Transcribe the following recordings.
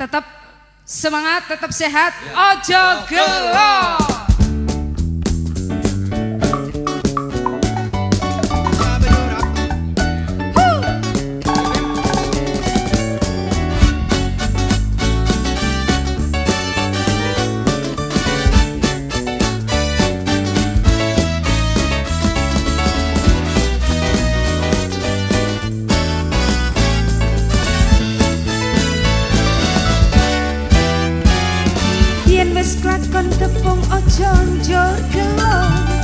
Tetap semangat, tetap sehat. Ojo gelo. yen wis klakon tepung aja njur gelong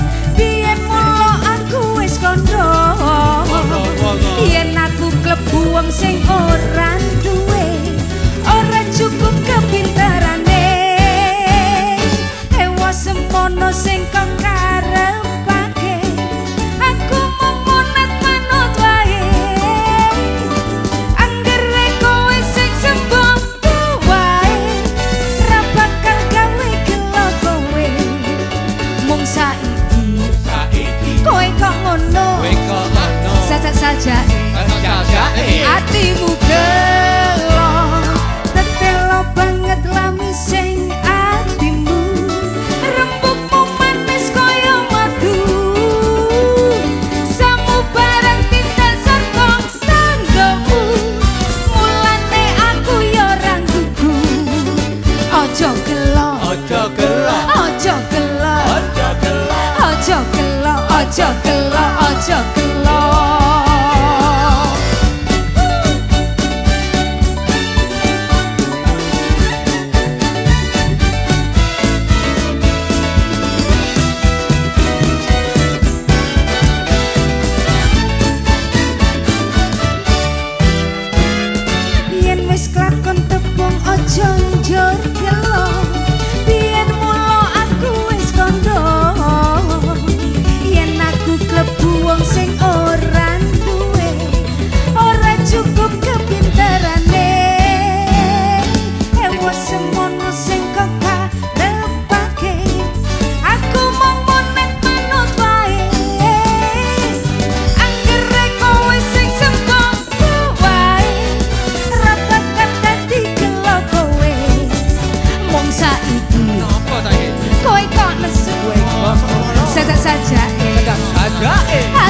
saja hatimu gelo tetelo banget lami sing atimu rembukmu manis koyo madu. Samu barang tinta serta tanggamu. Mulane aku yo rangguku ojo gelo ojo gelo ojo gelo ojo gelo ojo gelo ojo saja eh. saja eh. saja eh.